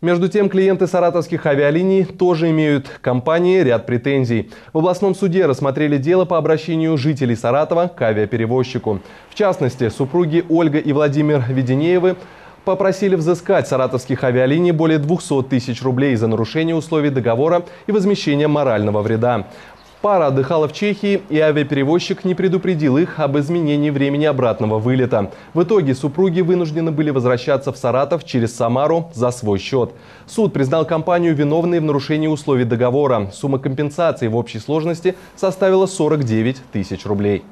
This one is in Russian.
Между тем, клиенты саратовских авиалиний тоже имеют компании ряд претензий. В областном суде рассмотрели дело по обращению жителей Саратова к авиаперевозчику. В частности, супруги Ольга и Владимир Веденеевы попросили взыскать саратовских авиалиний более 200 тысяч рублей за нарушение условий договора и возмещение морального вреда. Пара отдыхала в Чехии, и авиаперевозчик не предупредил их об изменении времени обратного вылета. В итоге супруги вынуждены были возвращаться в Саратов через Самару за свой счет. Суд признал компанию виновной в нарушении условий договора. Сумма компенсации в общей сложности составила 49 тысяч рублей.